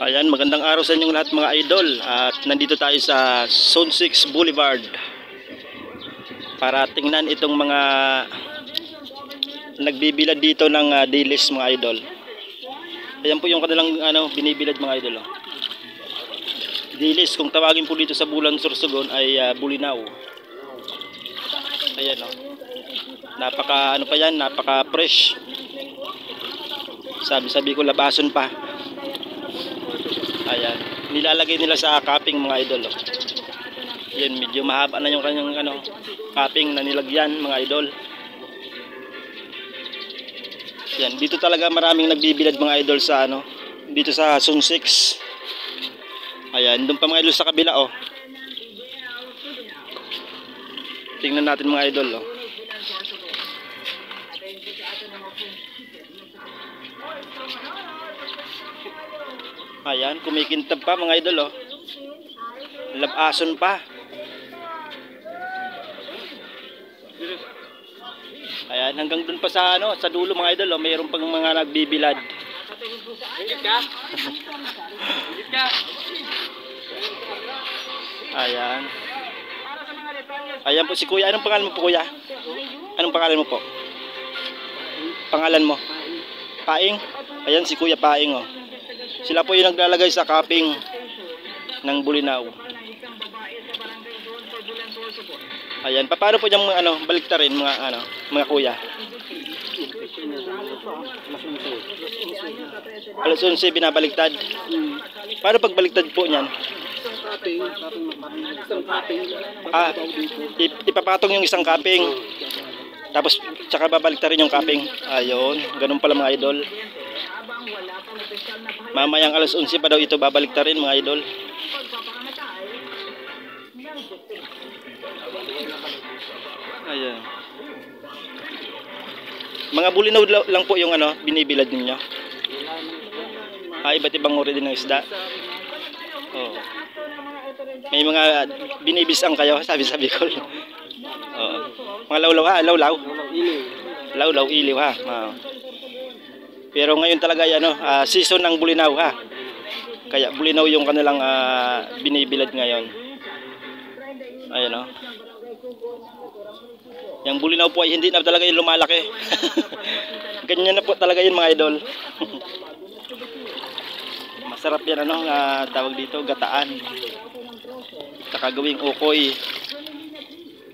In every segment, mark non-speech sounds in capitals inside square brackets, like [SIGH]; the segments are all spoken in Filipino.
Ayan, magandang araw sa inyong lahat mga idol at nandito tayo sa Zone 6 Boulevard para tingnan itong mga nagbibilad dito ng uh, dilis mga idol. Ayan po yung kanilang ano, binibilad mga idol. Oh. Dilis, kung tawagin po dito sa Bulan Sorsogon ay uh, bulinaw. Ayan oh. Napaka ano pa yan, napaka fresh. Sabi-sabi ko labason pa. Ayan. Nilalagay nila sa cupping mga idol. Oh. Yan, medyo mahaba na yung kanyang ano, cupping na nilagyan mga idol. Yan, dito talaga maraming nagbibilad mga idol sa ano, dito sa Zone 6. Ayan, doon pa mga idol sa kabila oh. Tingnan natin mga idol oh. Ayan, kumikintab pa mga idol oh. Labason pa. Ayan, hanggang dun pa sa ano, sa dulo mga idol oh, mayroon pang mga nagbibilad. Ayan. Ayan po si Kuya. Anong pangalan mo po Kuya? Anong pangalan mo po? Pangalan mo? Paing? Ayan si Kuya Paing oh. Sila po yung naglalagay sa cupping ng bulinaw. Ayan, pa- paano po yung mga ano, baliktarin mga ano, mga kuya? Alas 11 binabaliktad. Paano pag baliktad po niyan? Ah, ip- ipapatong yung isang cupping. Tapos tsaka babaliktarin yung cupping. Ayun, ganun pala mga idol. Mamayang alas 11 pa daw ito babaliktarin mga idol. Ayan. Mga bulinaw la- lang po yung ano, binibilad ninyo. Ah, iba't ibang uri din ng isda. Oh. May mga binibisang kayo, [LAUGHS] sabi-sabi ko. Oo. Mga lawlaw ha, lawlaw. Lawlaw, iliw ha. Oo. Pero ngayon talaga yan, ano, ah, season ng bulinaw ha. Kaya bulinaw yung kanilang ah, binibilad ngayon. Ayan o. Yung bulinaw po ay hindi na talaga yung lumalaki. [LAUGHS] Ganyan na po talaga yun mga idol. [LAUGHS] Masarap yan ano, ah, tawag dito, gataan. Saka gawing ukoy.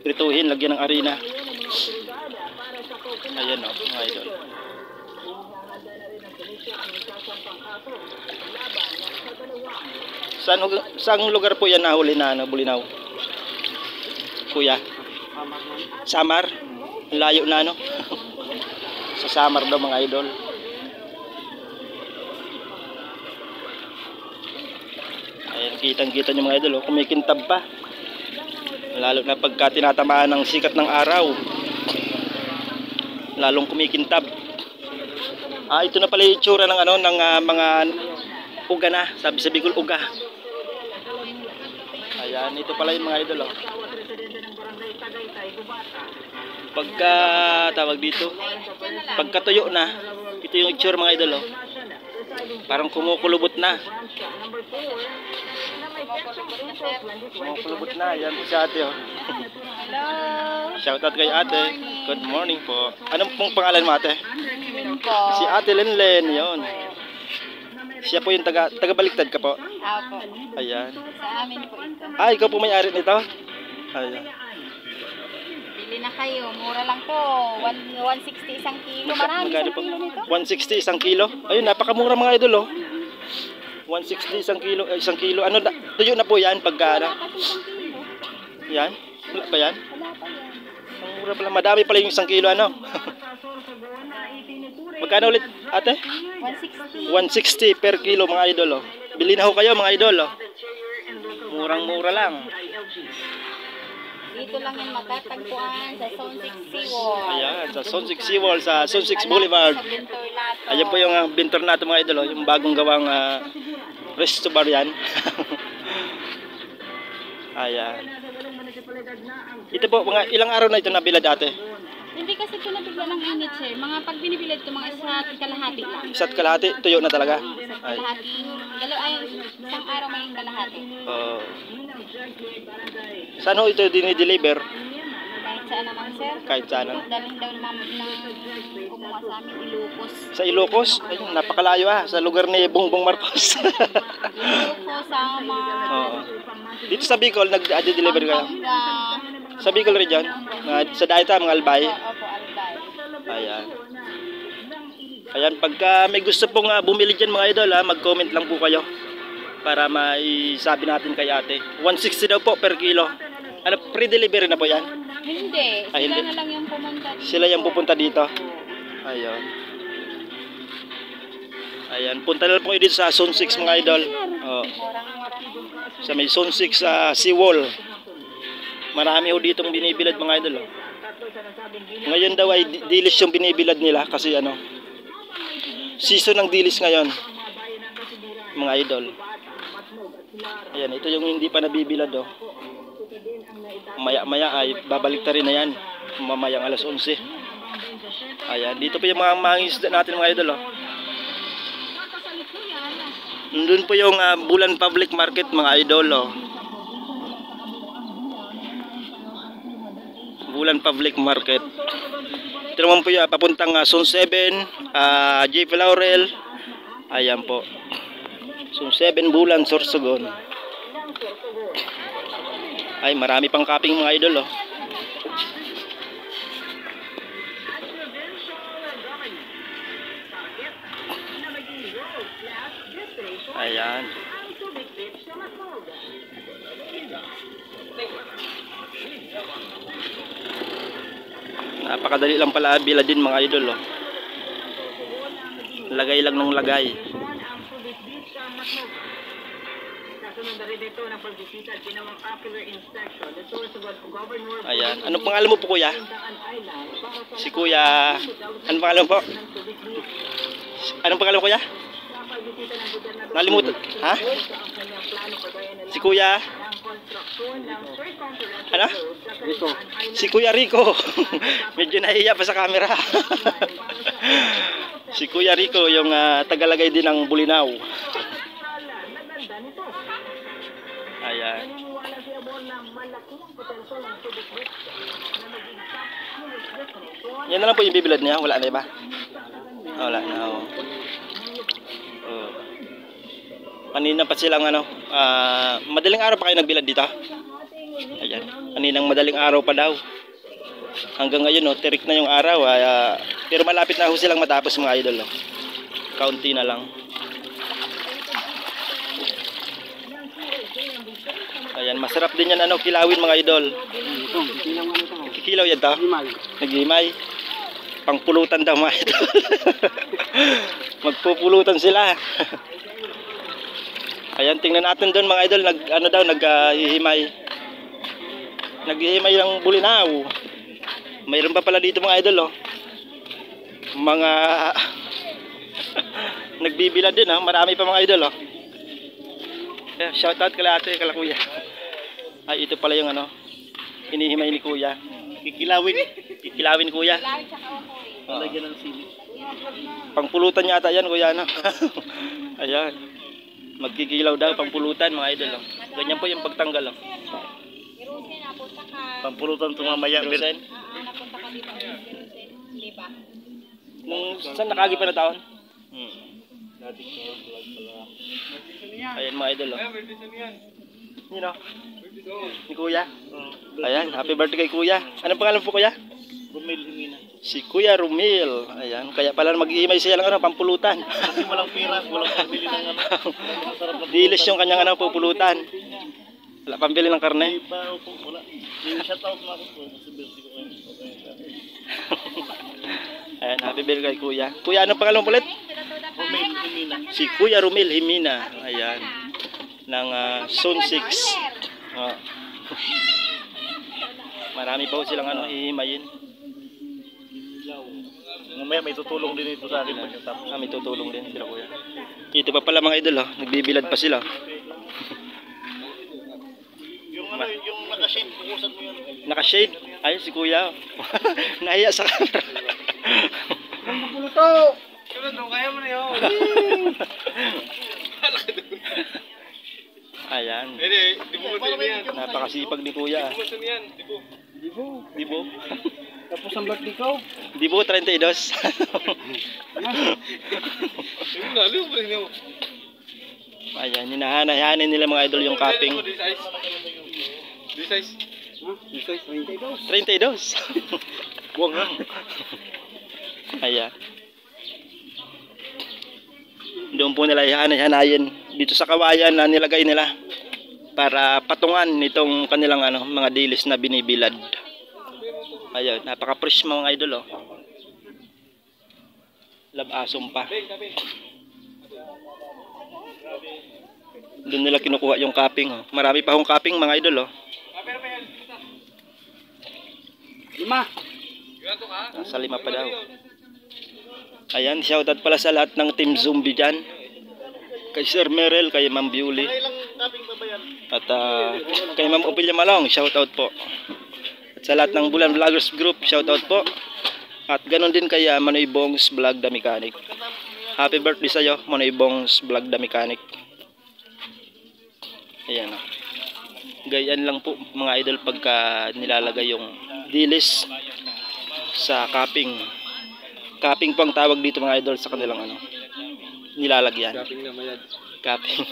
Prituhin, lagyan ng arena. Ayan o, mga idol. Saan, saan lugar po yan nahuli na ano, bulinaw? Kuya? Samar? Layo na ano? [LAUGHS] Sa Samar daw mga idol. Ayan, kitang-kita nyo mga idol, oh. kumikintab pa. Lalo na pagka tinatamaan ng sikat ng araw. Lalong kumikintab. Ah, ito na pala yung itsura ng ano ng ah, mga uga na, sabi sa Bicol uga. Ayan, ito pala yung mga idol oh. Pagka tawag dito, pagka tuyo na, ito yung itsura mga idol oh. Parang kumukulubot na. Kumukulubot na, yan po si ate oh. Hello. Shoutout kay ate. Good morning po. Anong pong pangalan mo ate? Si ate Lenlen, yon. Siya po yung taga, taga-baliktad ka po. Ako. Ayan. Sa amin po ito. Ah, ikaw po may-ari nito? Ayan. Bili na kayo. Mura lang. One- 160 isang kilo. Marami Magkano isang po? kilo nito. 160 isang kilo. Ayun, napakamura mga idol, oh. 160 isang kilo, eh, isang kilo. Ano, na, tuyo na po yan pagka, ano? Kasi isang kilo. Yan? Wala pa yan? Wala pa yan. Ang mura pala. Madami pala yung isang kilo, ano? [LAUGHS] Magkano ulit, ate? 160. 160 per kilo, mga idol, oh. Bili na ho kayo, mga idol, oh. Murang-mura lang. Dito lang yung matatagpuan sa Zone 6 Seawall. Ayan, sa Zone 6 Seawall, sa Zone 6 Boulevard. Bintornato. Ayan po yung uh, binter natin mga idol, oh, yung bagong gawang uh, resto bar yan. [LAUGHS] Ayan. Ito po, mga ilang araw na ito nabilad ate? Hindi kasi ito nabigla ng init sir. Mga pag binibilad ko, mga isa't kalahati lang. Isa't kalahati, tuyo na talaga. Ay. Kalahati. Dalo, ay, isang araw may kalahati. Oo. saan ho ito dinideliver? Kahit saan naman, sir. Kahit saan. ano? Dalhin daw naman ng kumuha sa amin, Ilocos. Sa Ilocos? Ayun, napakalayo ah. Sa lugar ni Bongbong Marcos. Ilocos, Sama, Oo. Dito sa Bicol, nag-deliver kayo? Pampanga. Sa Bicol region? Sa Daita, mga Albay. Ayan. Ayan, pagka may gusto pong ah, bumili dyan mga idol, ha, mag-comment lang po kayo para maisabi natin kay ate. 160 daw po per kilo. Ano, pre-delivery na po yan? Hindi, Ah, sila hindi. na lang yung pumunta dito. Sila yung pupunta dito. Ayun. Ayan, punta na lang po kayo dito sa Zone 6 mga idol. Oh, sa may Zone 6 sa seawall. Marami ho ditong binibilad mga idol. Oh. Ngayon daw ay di- dilis yung binibilad nila kasi ano, season ng dilis ngayon. Mga idol. Ayan, ito yung hindi pa nabibilad oh. Maya-maya ay babalik ta rin na yan. Mamayang alas 11. Ayan, dito po yung mga mangisda natin mga idol oh. Nandun po yung ah, Bulan Public Market mga idol oh. Bulan Public Market. Ito naman po ah, papuntang ah, Zone 7, ah, JP Laurel. Ayan po. Zone 7, Bulan, Sorsogon. Ay, marami pang kaping mga idol oh. Ayan. Napakadali lang pala bila din mga idol oh. Lagay lang ng lagay. Ayan. Anong pangalan mo po kuya? Si kuya. Anong pangalan po? Anong pangalan kuya? Nalimutan. Ha? Si kuya? Ano? Ito. Si Kuya Rico. [LAUGHS] Medyo nahiya pa sa camera. [LAUGHS] si Kuya Rico, yung ah, tagalagay din ng Bulinaw. Ayan. Yan na lang po yung bibilad niya. Wala na iba? Wala na. Oh. Kanina pa silang ano, ah, madaling araw pa kayo nagbilad dito? Ayan. Kaninang madaling araw pa daw. Hanggang ngayon, no, tirik na yung araw. ay, ah, pero malapit na ho silang matapos mga idol. No? Kaunti na lang. Ayan, masarap din yan ano, kilawin mga idol. Kikilaw yan to. Limal. Nagimay. Pangpulutan daw mga idol. [LAUGHS] Magpupulutan sila. [LAUGHS] Ayan, tingnan natin doon mga idol, nag ano daw naghihimay. Naghihimay ng bulinaw. Mayroon pa pala dito mga idol oh. Mga [LAUGHS] nagbibila din ah, marami pa mga idol oh. Yeah, shout out kala ate, kala kuya. Ay, ito pala yung ano, hinihimay ni kuya. Kikilawin, kikilawin kuya. Sa kawakoy. Oo. Lagyan ng sili. Pangpulutan yata yan, kuya, no? [LAUGHS] Ayan. Magkikilaw daw, pangpulutan, mga idol. Oh. Ganyan po yung pagtanggal. Ka. Pampulutan ito mamaya. Rosen, Ah, ah, napunta ka dito. Irusin. Hindi ba? nung saan nakagi pa na taon? Hmm. Ayan mga idol. Oh. Yun oh. Ni kuya. Ayan, happy birthday kay kuya. Anong pangalan po kuya? Bumil hingina. Si Kuya Rumil. Ayan, kaya pala mag-iimay siya lang ano, pampulutan. Kasi walang pira, walang pambili ng ano. Dilis yung kanyang ano, pupulutan. Wala pambili ng karne. Di pa ako, wala. Yung shout out na ako po. Kasi birthday ko okay. [LAUGHS] Ayan, happy birthday kay Kuya. Kuya, anong pangalan mo ulit? Bumil hingina. Si Kuya Rumil Himina. Ayan. Ng ah, Zone 6. Ah. Marami pa silang ano, hihimayin. Mamaya may tutulong din ito sa akin pagkatapos. Ah, may tutulong din sila Kuya. Ito pa pala mga idol, oh. nagbibilad pa sila. Yung ano, yung nakashade, bukusan mo yun. Naka-shade. Ayun si Kuya. [LAUGHS] Nahiya sa camera. Sunod mo, kaya mo na yun. Ayan. Hindi, di mo yan. Napakasipag ni Kuya. Di mo yan, di mo. Di bo. Di bo. Tapos ang birthday ko. Di bo, 32. Yung lalo, ba niyo? Ayan, hinahanayanin nila mga idol yung cupping. This size. This size. This size, 32. 32. Buwang nga. Ayan. Doon po nila hanayin dito sa kawayan na nilagay nila para patungan nitong kanilang ano, mga dilis na binibilad. Ayun, napaka-fresh mga idol oh. Labasong pa. Doon nila kinukuha yung cupping oh. Marami pa akong cupping mga idol oh. Lima. Nasa lima pa daw. Ayan, shoutout pala sa lahat ng Team Zombie dyan. Kay Sir Merel, kay Ma'am Bewley. At ah, kay Ma'am Ophelia Malong, shoutout po. At sa lahat ng Bulan Vloggers Group, shoutout po. At ganon din kay ah, Manoy Bongs Vlog The Mechanic. Happy birthday sa'yo, Manoy Bongs Vlog The Mechanic. Ayan o. Gayaan lang po mga idol pagka nilalagay yung dilis sa cupping. Cupping po ang tawag dito mga idol sa kanilang ano. Nilalagyan. Kaping na mayad. Cupping.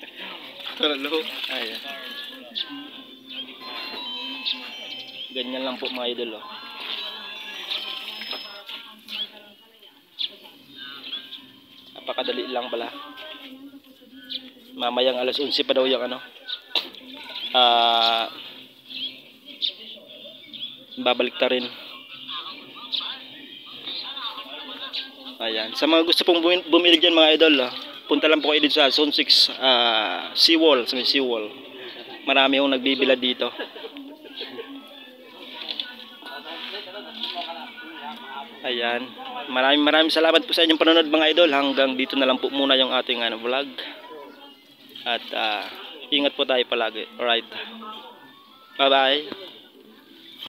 [LAUGHS] Taralo. Ayan. Ganyan lang po mga idol oh. Napakadali lang pala. Mamayang alas 11 pa daw yung ano. Ah babalik ta rin. Ayan. Sa mga gusto pong bumi- bumili dyan mga idol, ah, punta lang po kayo dito sa Zone 6 ah, Seawall, sa may Seawall. Marami akong nagbibilad dito. Ayan. Maraming maraming salamat po sa inyong panonood mga idol. Hanggang dito na lang po muna yung ating ano, vlog. At ah, ingat po tayo palagi. Alright. Bye-bye.